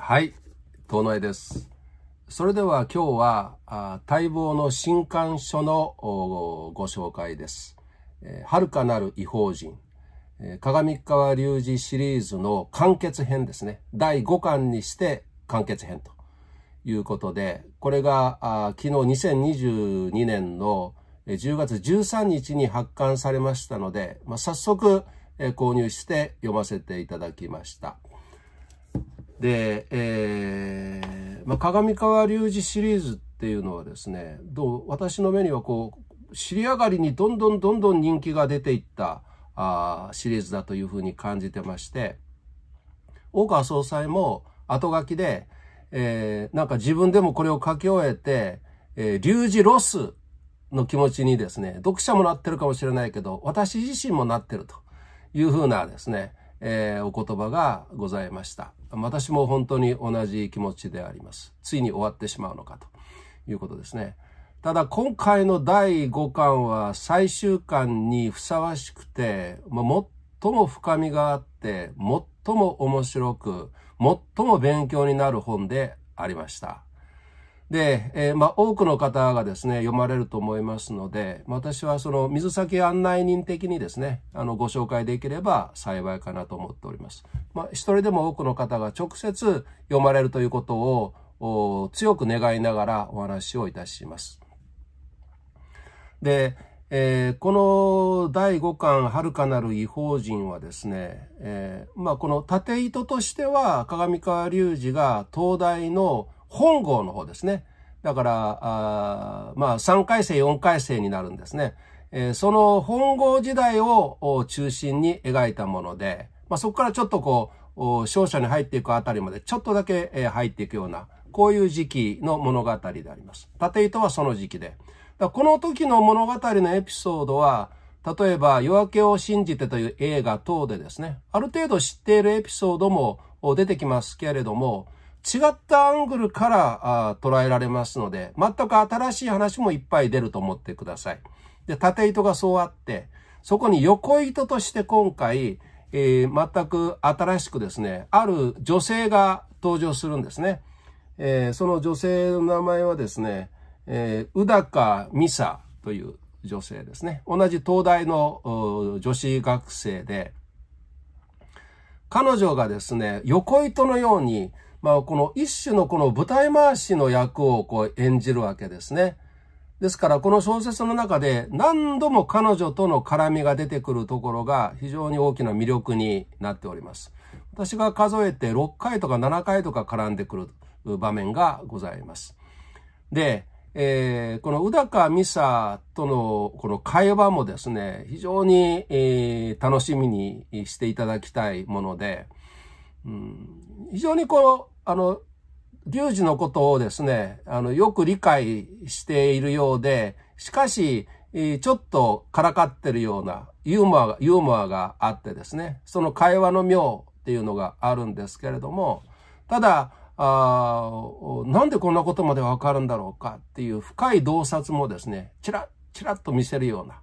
はい、遠野江です。それでは今日はあ待望の新刊書のご紹介です。えー遥かなる異邦人、えー鏡川隆二シリーズの完結編ですね。第5巻にして完結編ということで、これがあ昨日2022年の10月13日に発刊されましたので、まあ、早速、えー購入して読ませていただきました。で、えーまあ、鏡川隆二シリーズっていうのはですね、どう、私の目にはこう、尻上がりにどんどんどんどん人気が出ていったあシリーズだというふうに感じてまして、大川総裁も後書きで、えーなんか自分でもこれを書き終えて、えー、隆二ロスの気持ちにですね、読者もなってるかもしれないけど、私自身もなってるというふうなですね、えーお言葉がございました。私も本当に同じ気持ちであります。ついに終わってしまうのかということですね。ただ今回の第5巻は最終巻にふさわしくて、まあ、最も深みがあって、最も面白く、最も勉強になる本でありました。で、えーまあ、多くの方がですね、読まれると思いますので、私はその水先案内人的にですね、あの、ご紹介できれば幸いかなと思っております。まあ、一人でも多くの方が直接読まれるということを、お強く願いながらお話をいたします。で、えーこの第5巻、遥かなる異邦人はですね、えーまあこの縦糸としては、鏡川隆二が東大の本郷の方ですね。だから、あまあ3回生、4回生になるんですね。えーその本郷時代を中心に描いたもので、まあそこからちょっとこう、お商社に入っていくあたりまでちょっとだけ入っていくような、こういう時期の物語であります。縦糸はその時期で。だこの時の物語のエピソードは、例えば、夜明けを信じてという映画等でですね、ある程度知っているエピソードも出てきますけれども、違ったアングルからあ捉えられますので、全く新しい話もいっぱい出ると思ってください。で、縦糸がそうあって、そこに横糸として今回、えー全く新しくですね、ある女性が登場するんですね。えーその女性の名前はですね、えー宇高美沙という女性ですね。同じ東大の女子学生で、彼女がですね、横糸のように、まあ、この一種のこの舞台回しの役をこう演じるわけですね。ですから、この小説の中で何度も彼女との絡みが出てくるところが非常に大きな魅力になっております。私が数えて6回とか7回とか絡んでくる場面がございます。で、えーこの宇高美沙とのこの会話もですね、非常に、えー楽しみにしていただきたいもので、非常にこう、あの、リュウジのことをですね、あの、よく理解しているようで、しかし、ちょっとからかってるようなユーモア、ユーモアがあってですね、その会話の妙っていうのがあるんですけれども、ただ、あなんでこんなことまでわかるんだろうかっていう深い洞察もですね、ちらっ、ちらっと見せるような、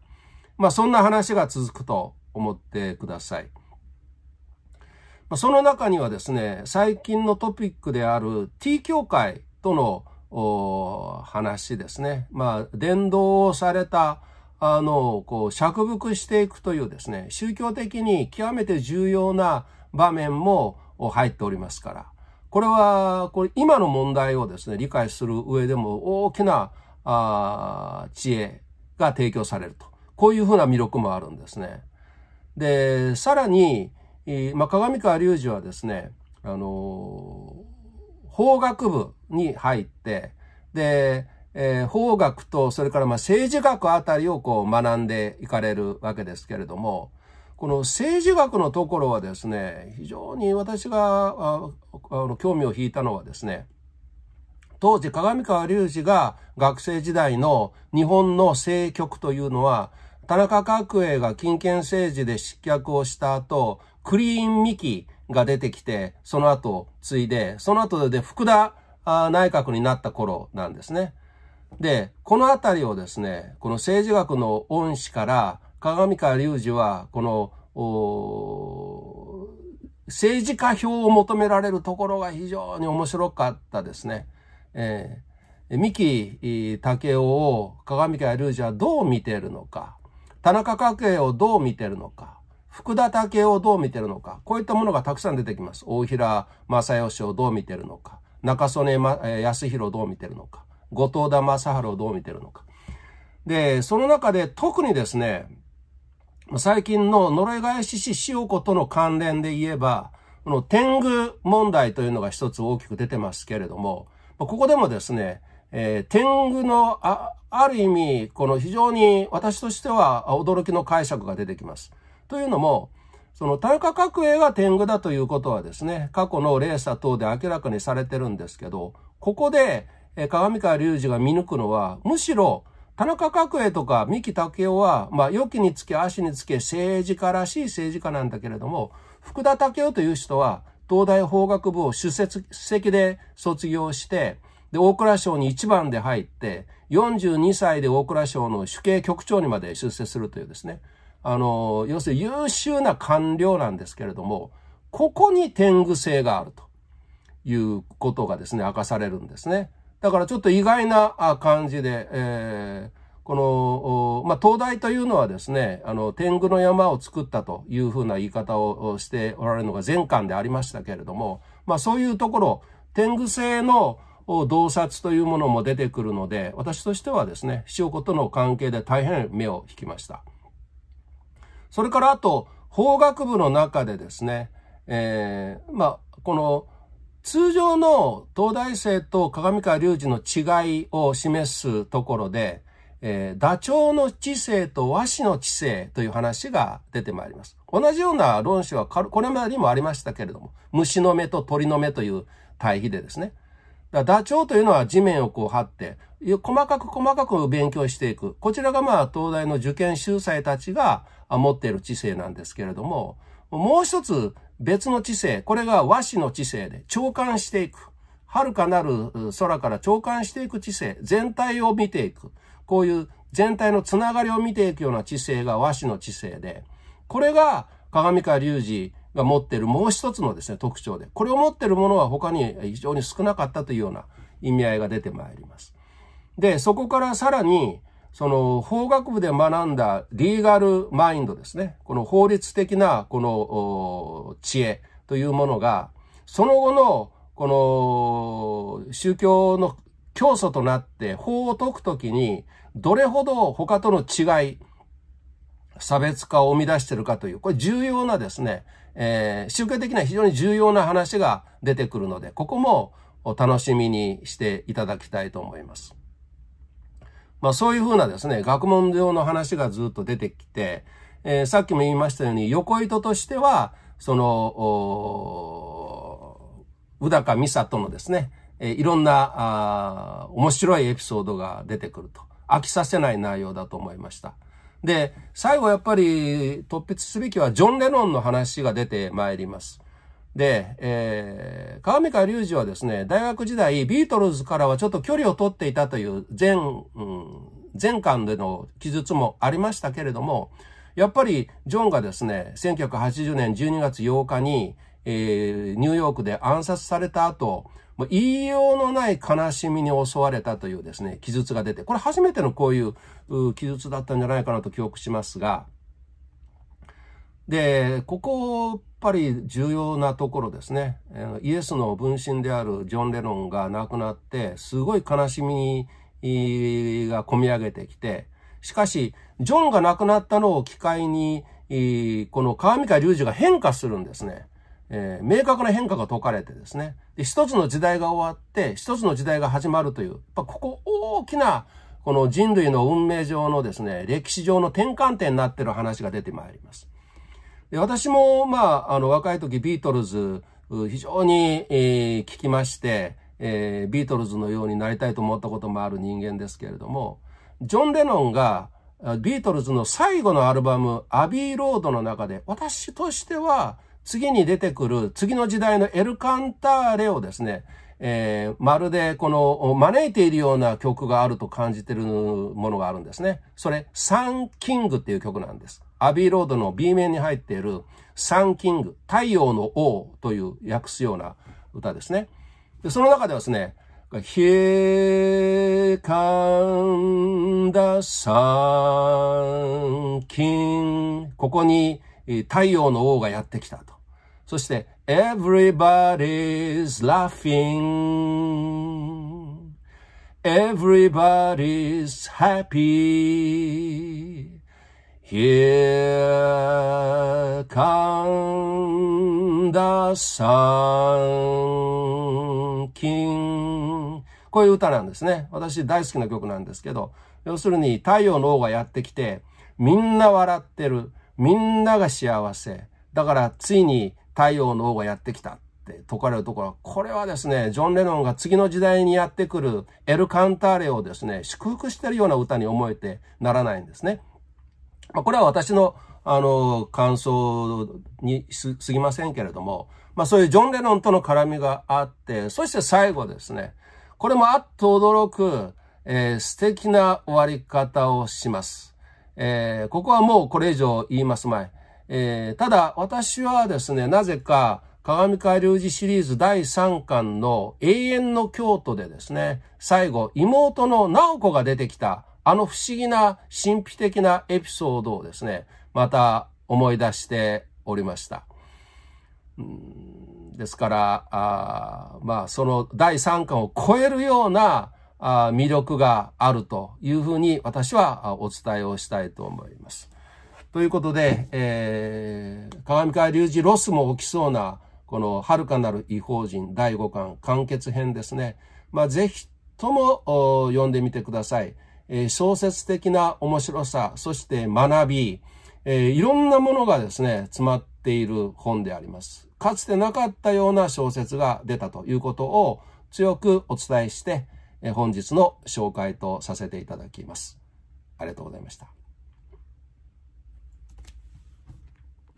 まあそんな話が続くと思ってください。その中にはですね、最近のトピックである T 協会との話ですね。まあ、伝道をされた、あの、こう、釈伏していくというですね、宗教的に極めて重要な場面も入っておりますから、これは、これ今の問題をですね、理解する上でも大きなあ知恵が提供されると。こういうふうな魅力もあるんですね。で、さらに、えーまあ、鏡川隆二はですね、あのー法学部に入って、で、えー法学と、それからまあ政治学あたりをこう学んでいかれるわけですけれども、この政治学のところはですね、非常に私があの興味を引いたのはですね、当時、鏡川隆二が学生時代の日本の政局というのは、田中角栄が金権政治で失脚をした後、クリーンミキが出てきて、その後継いで、その後で福田内閣になった頃なんですね。で、このあたりをですね、この政治学の恩師から、鏡川隆二は、この、政治家票を求められるところが非常に面白かったですね。えー、三木武夫を鏡川隆二はどう見ているのか、田中角栄をどう見ているのか、福田武をどう見てるのか、こういったものがたくさん出てきます。大平正義をどう見てるのか、中曽根康弘をどう見てるのか、後藤田正治をどう見てるのか。で、その中で特にですね、最近の呪い返しし塩子との関連で言えば、この天狗問題というのが一つ大きく出てますけれども、ここでもですね、えー、天狗のあ、ある意味、この非常に私としては驚きの解釈が出てきます。というのも、その田中角栄が天狗だということはですね、過去の霊査等で明らかにされてるんですけど、ここで、え、鏡川隆二が見抜くのは、むしろ田中角栄とか三木武夫は、まあ、良きにつけ足につけ政治家らしい政治家なんだけれども、福田武夫という人は、東大法学部を主席で卒業して、で、大蔵省に一番で入って、42歳で大蔵省の主計局長にまで出世するというですね。あの、要するに優秀な官僚なんですけれども、ここに天狗性があるということがですね、明かされるんですね。だからちょっと意外な感じで、えー、この、まあ、東大というのはですね、あの、天狗の山を作ったというふうな言い方をしておられるのが前巻でありましたけれども、まあ、そういうところ、天狗性の洞察というものも出てくるので、私としてはですね、塩子との関係で大変目を引きました。それからあと、法学部の中でですね、えー、まあ、この、通常の東大生と鏡川隆二の違いを示すところで、えー、ダチョウの知性と和紙の知性という話が出てまいります。同じような論旨はこれまでにもありましたけれども、虫の目と鳥の目という対比でですね。ダチョウというのは地面をこう張って、細かく細かく勉強していく。こちらがまあ東大の受験秀才たちが持っている知性なんですけれども、もう一つ別の知性、これが和紙の知性で長官していく。遥かなる空から長官していく知性、全体を見ていく。こういう全体のつながりを見ていくような知性が和紙の知性で、これが鏡川隆二が持っているもう一つのですね、特徴で、これを持っているものは他に非常に少なかったというような意味合いが出てまいります。で、そこからさらに、その法学部で学んだリーガルマインドですね。この法律的なこの知恵というものが、その後のこの宗教の教祖となって法を解くときに、どれほど他との違い、差別化を生み出しているかという、これ重要なですね、えー、宗教的には非常に重要な話が出てくるので、ここもお楽しみにしていただきたいと思います。まあそういうふうなですね、学問上の話がずっと出てきて、えー、さっきも言いましたように、横糸としては、その、宇高美里のですね、えー、いろんなあ面白いエピソードが出てくると。飽きさせない内容だと思いました。で、最後やっぱり突筆すべきはジョン・レノンの話が出てまいります。で、えー、川上隆二はですね、大学時代、ビートルズからはちょっと距離を取っていたという前、うん、前巻での記述もありましたけれども、やっぱりジョンがですね、1980年12月8日に、えー、ニューヨークで暗殺された後、言いようのない悲しみに襲われたというですね、記述が出て、これ初めてのこういう記述だったんじゃないかなと記憶しますが、で、ここ、やっぱり重要なところですね。イエスの分身であるジョン・レノンが亡くなって、すごい悲しみが込み上げてきて、しかし、ジョンが亡くなったのを機会に、この川上隆二が変化するんですね。えー、明確な変化が解かれてですね。で、一つの時代が終わって、一つの時代が始まるという、やっぱここ大きな、この人類の運命上のですね、歴史上の転換点になっている話が出てまいります。で私も、まあ、あの、若い時ビートルズ、非常に、えー、聞きまして、えー、ビートルズのようになりたいと思ったこともある人間ですけれども、ジョン・レノンがビートルズの最後のアルバム、アビー・ロードの中で、私としては、次に出てくる、次の時代のエルカンターレをですね、えー、まるでこの招いているような曲があると感じているものがあるんですね。それ、サン・キングっていう曲なんです。アビーロードの B 面に入っているサンキング、太陽の王という訳すような歌ですね。でその中ではですね、Here come the sun king ここに太陽の王がやってきたと。そして Everybody's laughing Everybody's happy Here come the sun king こういう歌なんですね。私大好きな曲なんですけど、要するに太陽の王がやってきて、みんな笑ってる。みんなが幸せ。だからついに太陽の王がやってきたって説かれるところは、これはですね、ジョン・レノンが次の時代にやってくるエル・カンターレをですね、祝福してるような歌に思えてならないんですね。まあ、これは私の、あの、感想にすぎませんけれども、まあそういうジョン・レノンとの絡みがあって、そして最後ですね、これもあっと驚く、えー、素敵な終わり方をします。えー、ここはもうこれ以上言いますまい。えー、ただ私はですね、なぜか鏡川隆二シリーズ第3巻の永遠の京都でですね、最後妹の直子が出てきたあの不思議な神秘的なエピソードをですね、また思い出しておりました。ですから、あまあ、その第3巻を超えるようなあ魅力があるというふうに私はお伝えをしたいと思います。ということで、えー、鏡川隆二ロスも起きそうな、この遥かなる異邦人第5巻完結編ですね。まあ、ぜひとも読んでみてください。え小説的な面白さ、そして学び、えーいろんなものがですね、詰まっている本であります。かつてなかったような小説が出たということを強くお伝えして、え本日の紹介とさせていただきます。ありがとうございました。